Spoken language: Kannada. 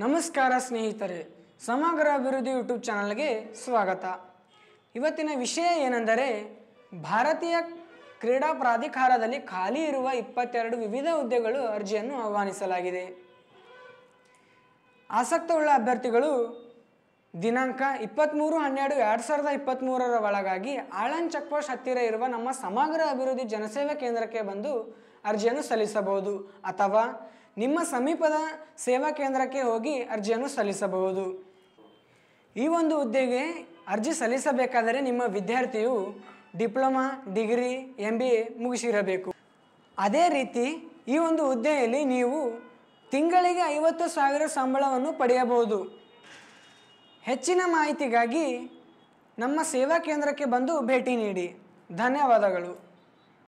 ನಮಸ್ಕಾರ ಸ್ನೇಹಿತರೆ, ಸಮಗ್ರ ಅಭಿವೃದ್ಧಿ ಯೂಟ್ಯೂಬ್ ಚಾನಲ್ಗೆ ಸ್ವಾಗತ. ಇವತ್ತಿನ ವಿಷಯ ಏನೆಂದರೆ, ಭಾರತೀಯ ಕ್ರೀಡಾ ಪ್ರಾಧಿಕಾರದಲ್ಲಿ ಖಾಲಿ ಇರುವ ಇಪ್ಪತ್ತೆರಡು ವಿವಿಧ ಹುದ್ದೆಗಳು ಅರ್ಜಿಯನ್ನು ಆಹ್ವಾನಿಸಲಾಗಿದೆ. ಆಸಕ್ತವುಳ್ಳ ಅಭ್ಯರ್ಥಿಗಳು ದಿನಾಂಕ ಇಪ್ಪತ್ತ್ಮೂರು ಹನ್ನೆರಡು ಎರಡು ಸಾವಿರದ ಇಪ್ಪತ್ತ್ಮೂರರ ಒಳಗಾಗಿ ಆಳನ್ ಚೆಕ್ ಪೋಸ್ಟ್ ಹತ್ತಿರ ಇರುವ ನಮ್ಮ ಸಮಗ್ರ ಅಭಿವೃದ್ಧಿ ಜನಸೇವಾ ಕೇಂದ್ರಕ್ಕೆ ಬಂದು ಅರ್ಜಿಯನ್ನು ಸಲ್ಲಿಸಬಹುದು ಅಥವಾ ನಿಮ್ಮ ಸಮೀಪದ ಸೇವಾ ಕೇಂದ್ರಕ್ಕೆ ಹೋಗಿ ಅರ್ಜಿಯನ್ನು ಸಲ್ಲಿಸಬಹುದು. ಈ ಒಂದು ಹುದ್ದೆಗೆ ಅರ್ಜಿ ಸಲ್ಲಿಸಬೇಕಾದರೆ ನಿಮ್ಮ ವಿದ್ಯಾರ್ಥಿಯು diploma, degree M B A ಮುಗಿಸಿರಬೇಕು. ಅದೇ ರೀತಿ ಈ ಒಂದು ಹುದ್ದೆಯಲ್ಲಿ ನೀವು ತಿಂಗಳಿಗೆ ಐವತ್ತು ಸಾವಿರ ಸಂಬಳವನ್ನು ಪಡೆಯಬಹುದು. ಹೆಚ್ಚಿನ ಮಾಹಿತಿಗಾಗಿ ನಮ್ಮ ಸೇವಾ ಕೇಂದ್ರಕ್ಕೆ ಬಂದು ಭೇಟಿ ನೀಡಿ. ಧನ್ಯವಾದಗಳು.